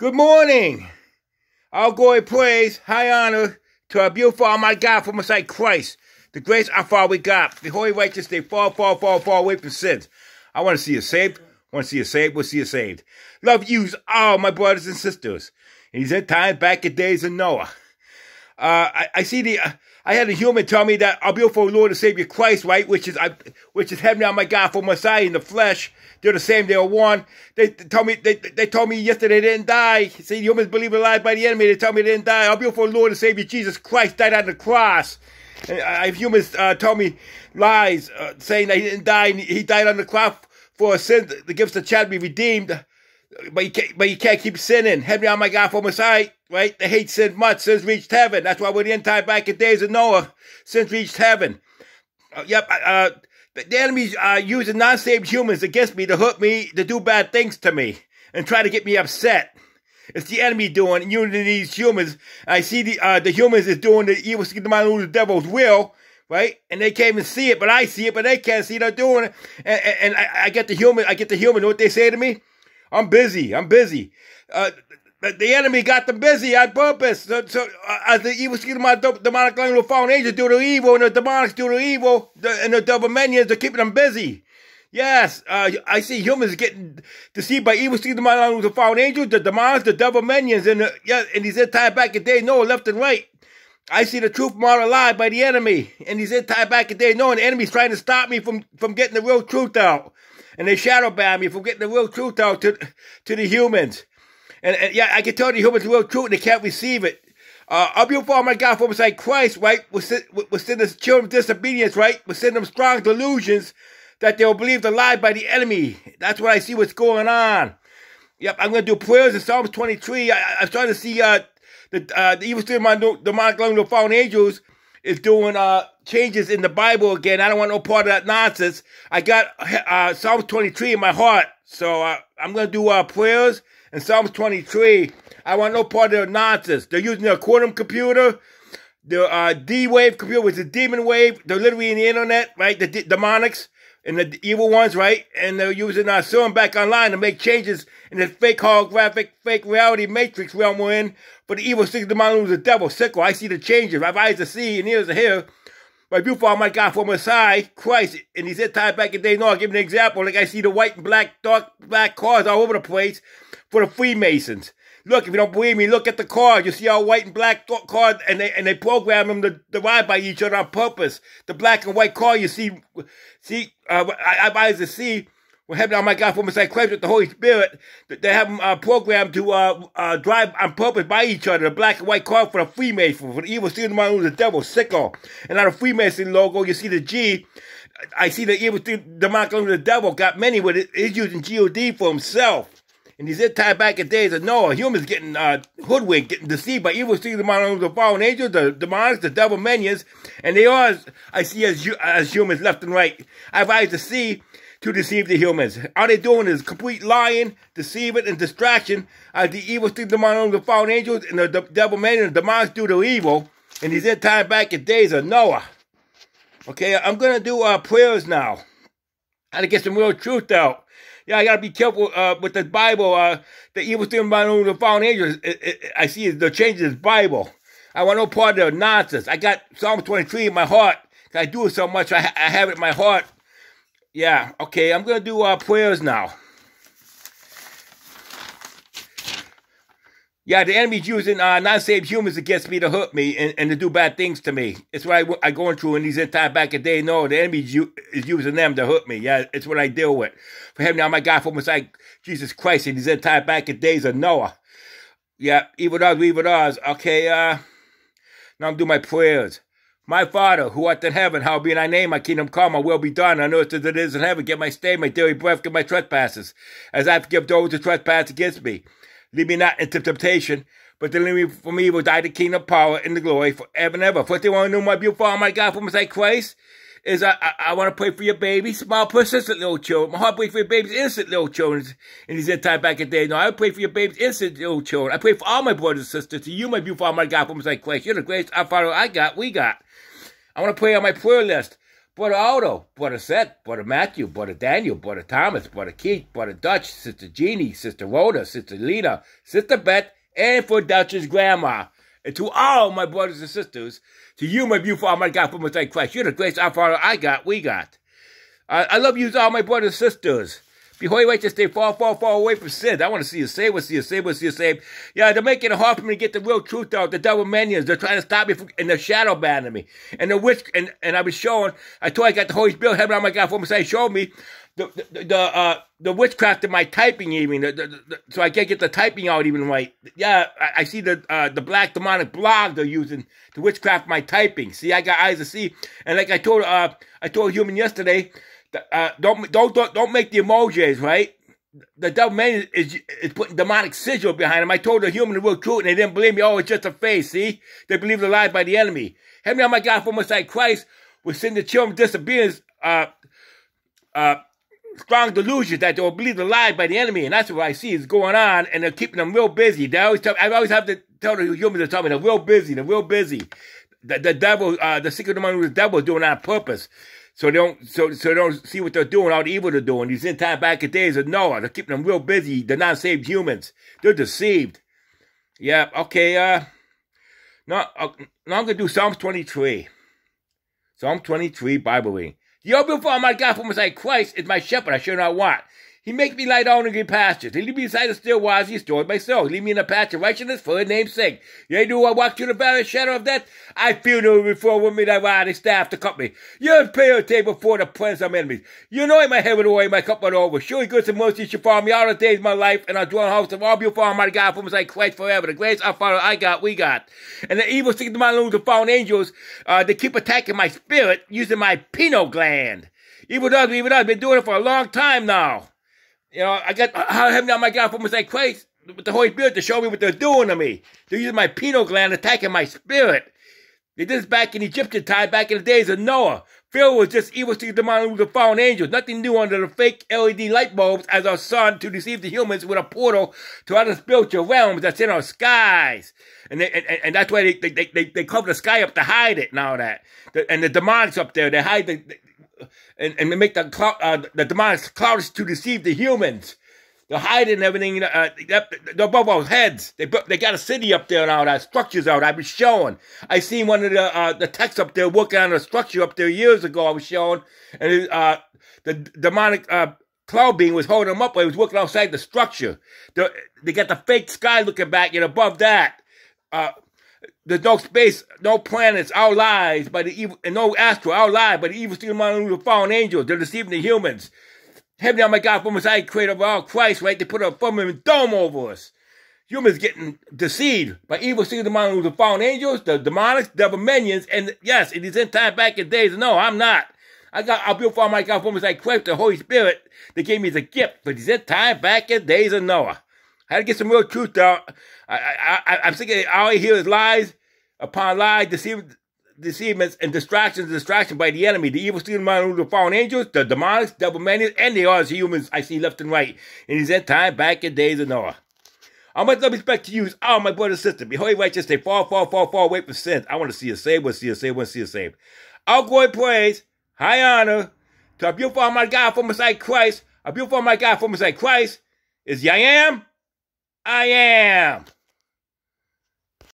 Good morning. Glory, praise, high honor to our beautiful Almighty God from Messiah Christ. The grace our Father we got. The holy righteous, they fall, fall, fall, fall away from sins. I want to see you saved. Want to see you saved. We'll see you saved. Love yous all, my brothers and sisters. And he's in time back in days of Noah. Uh, I, I see the, uh, I had a human tell me that our beautiful Lord and Savior Christ, right, which is, I, which is heaven, my God, for Messiah in the flesh. They're the same. They are one. They, told me, they, they told me yesterday they didn't die. See, humans believe in lies by the enemy. They tell me they didn't die. Our beautiful Lord and Savior Jesus Christ died on the cross. And uh, humans uh, told me lies, uh, saying that he didn't die. And he died on the cross for a sin that gives the child be redeemed but you can't, but you can't keep sinning. Heaven, oh my God, for Messiah, right? They hate sin much. Sins reached heaven. That's why we're the entire back in days of Noah. Sins reached heaven. Uh, yep. Uh, the enemy's uh, using non-saved humans against me to hurt me, to do bad things to me, and try to get me upset. It's the enemy doing using these humans. I see the uh, the humans is doing the evil, the mind, the devil's will, right? And they can't even see it, but I see it, but they can't see. They're doing it, and, and, and I, I, get the human. I get the human. Know what they say to me? I'm busy. I'm busy. Uh, the enemy got them busy on purpose. So, so uh, as the evil scheme of the demonic language fallen angels do the evil, and the demonics do the evil, the, and the devil minions are keeping them busy. Yes, uh, I see humans getting deceived by evil scheme of the language of fallen angels, the demons, the devil minions, and the, yeah, and these entire back and day know left and right. I see the truth marred alive by the enemy, and these entire back and day know, and the enemy's trying to stop me from from getting the real truth out and they shadow ban me from getting the real truth out to, to the humans. And, and yeah, I can tell the humans the real truth and they can't receive it. Uh, our beautiful my God, for like Christ, right, will send, will us children disobedience, right, will send them strong delusions that they'll believe the lie by the enemy. That's what I see what's going on. Yep, I'm going to do prayers in Psalms 23. I, am starting to see uh, the, uh, the evil spirit of my demonic the fallen angels is doing uh, changes in the Bible again. I don't want no part of that nonsense. I got uh, Psalms 23 in my heart, so uh, I'm going to do uh, prayers in Psalms 23. I want no part of the nonsense. They're using their quantum computer, the uh, D-Wave computer, which is demon wave. They're literally in the internet, right? The demonics and the evil ones, right? And they're using our uh, CERN back online to make changes in the fake holographic, fake reality matrix realm we're in for the evil six demon the devil, sickle. I see the changes. I have eyes to see and ears to hear. My beautiful my God for Messiah, Christ, and he said time back in day, no, I'll give an example. Like I see the white and black, dark black cars all over the place for the Freemasons. Look, if you don't believe me, look at the cars. You see all white and black cars, and they and they program them to, to ride by each other on purpose. The black and white car you see, see, uh, I, have eyes to see well, heaven, oh my God, for Messiah Christ with the Holy Spirit, they have them uh, programmed to uh, uh, drive on purpose by each other. The black and white car for the Freemason, for the evil student of the devil, sickle. And on the Freemason logo, you see the G. I see the evil student, demonic of the devil, got many it. He's using God for himself. And these time back in days of Noah, humans getting uh, hoodwinked, getting deceived by evil students, the fallen angels, the demons, the devil minions, and they are, I see as, as humans left and right. I have eyes to see to deceive the humans. All they're doing is complete lying, deceiving, and distraction as the evil still demon the fallen angels and the devil man and the demons do the evil. And these end time back in days of Noah. Okay, I'm gonna do uh, prayers now. How to get some real truth out. Yeah, I gotta be careful uh, with the Bible. Uh, the evil still demon the fallen angels. It, it, I see the changes in Bible. I want no part of the nonsense. I got Psalm 23 in my heart. I do it so much. I, I have it in my heart yeah, okay, I'm going to do uh, prayers now. Yeah, the enemy's using uh, non-saved humans against me to hurt me and, and to do bad things to me. It's what I, I going through in these entire back a day. No, the enemy is using them to hurt me. Yeah, it's what I deal with. For him now, my God, for Messiah Jesus Christ in these entire back of days of Noah. Yeah, evil does, evil does. Okay, uh, now I'm doing my prayers. My Father, who art in heaven, hallowed be thy name, my kingdom come, my will be done on earth as it is in heaven. Get my stay, my daily breath, get my trespasses, as I forgive those who trespass against me. Lead me not into temptation, but deliver me from evil. Die the kingdom, of power, and the glory forever and ever. First thing I want to know, my beautiful, oh my God, for my sake, Christ, is I, I, I want to pray for your babies, small, persistent little children. My heart breaks for your babies, innocent little children in these entire back in the day. No, I pray for your babies, innocent little children. I pray for all my brothers and sisters, to you, my beautiful, oh my God, for my sake, Christ. You're the greatest our Father I got, we got. I want to pray on my prayer list. Brother Otto, Brother Seth, Brother Matthew, Brother Daniel, Brother Thomas, Brother Keith, Brother Dutch, Sister Jeannie, Sister Rhoda, Sister Lena, Sister Beth, and for Dutch's grandma. And to all my brothers and sisters, to you, my beautiful, my God, for my Christ, you're the greatest our Father I got, we got. I, I love you all my brothers and sisters. Wait to stay far, far, far away from sin. I want to see you saved. Want to see you saved. Want to see you saved. Yeah, they're making it hard for me to get the real truth out. The devil minions, they're trying to stop me from, in the shadow banning me. And the witch, and, and I was showing, I told I got the Holy Spirit, heaven on my God, for me, say, showed me the, the, the, uh, the witchcraft in my typing even, the, the, so I can't get the typing out even right. Yeah, I, I see the uh, the black demonic blog they're using to witchcraft my typing. See, I got eyes to see, and like I told uh, I told a human yesterday, uh, don't don't don't don't make the emojis right. The devil man is, is putting demonic sigil behind him. I told the human the real truth, and they didn't believe me. Oh, it's just a face. See, they believe the lies by the enemy. Heavenly, oh my God, for like Christ will send the children of disobedience. Uh, uh, strong delusions that they'll believe the lie by the enemy, and that's what I see is going on, and they're keeping them real busy. They always tell, I always have to tell the humans to tell me they're real busy, they're real busy. The, the devil, uh, the secret of the devil is doing that on purpose. So they don't, so, so they don't see what they're doing, all the evil they're doing. These entire back in days of Noah, they're keeping them real busy. They're not saved humans. They're deceived. Yeah, okay, uh, now, uh, now I'm to do Psalms 23. Psalm 23, Bible reading. The open before my God for Messiah Christ is my shepherd, I shall not want. He makes me lie down in green pastures. He lead me beside the still waters. He restores my soul. He lead me in a patch of righteousness for his name's sake. Yea, do I walk through the of shadow of death? I feel no before with me thy rod and staff to me. You prepare a table for the prince of my enemies. You anoint my head with oil, my cup run over. Surely goodness and mercy shall follow me all the days of my life, and I'll dwell in the house of all beautiful my God for Messiah Christ forever. The grace our Father I got, we got. And the evil sticking to my lungs of fallen angels, uh, they keep attacking my spirit using my pineal gland. Evil does, evil does. Been doing it for a long time now. You know, I got how heaven on my God for like Christ with the Holy Spirit to show me what they're doing to me. They're using my pineal gland attacking my spirit. They did this back in Egyptian time, back in the days of Noah. Phil was just evil to the demon the fallen angels. Nothing new under the fake LED light bulbs as our sun to deceive the humans with a portal to other spiritual realms that's in our skies. And they, and, and that's why they, they, they, they cover the sky up to hide it and all that. and the demons up there, they hide the, and, and make the cloud, uh, the demonic clouds to deceive the humans. They're hiding everything uh, they're above our heads. They they got a city up there now. That structures out. I was showing. I seen one of the uh, the techs up there working on a structure up there years ago. I was showing, and uh, the demonic uh, cloud being was holding them up. But he was working outside the structure. The, they got the fake sky looking back, and above that, uh, there's no space, no planets, our lives by the evil, and no astral, our lives by the evil stealing money of fallen angels. They're deceiving the humans. Heaven, oh my God, for Messiah, creator of all Christ, right? They put a firmament dome over us. Humans getting deceived by evil stealing money of fallen angels, the demonic, devil minions, and yes, it is in time back in days. No, I'm not. I got, I'll build for my God, for Messiah, Christ, the Holy Spirit, that gave me the gift, but it's in time back in days of Noah. I had to get some real truth out. I, I, I, I'm thinking all I hear is lies upon lies, deceive, deceivements, and distractions distraction by the enemy, the evil stealing mind the fallen angels, the demonics, devil maniacs, and the odds humans I see left and right in these end time back in days of Noah. I much love respect to use all my brothers and sisters. Be holy righteous, they fall, fall, fall, fall away from sin. I want to see you saved, want to see you saved, want to see you saved. All glory, praise, high honor to our beautiful my God for Messiah Christ. Our beautiful my God for Messiah Christ is I am I am.